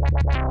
Wow.